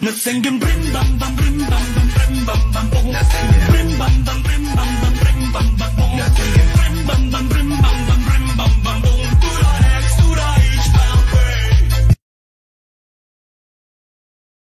Nothing can bring bam bam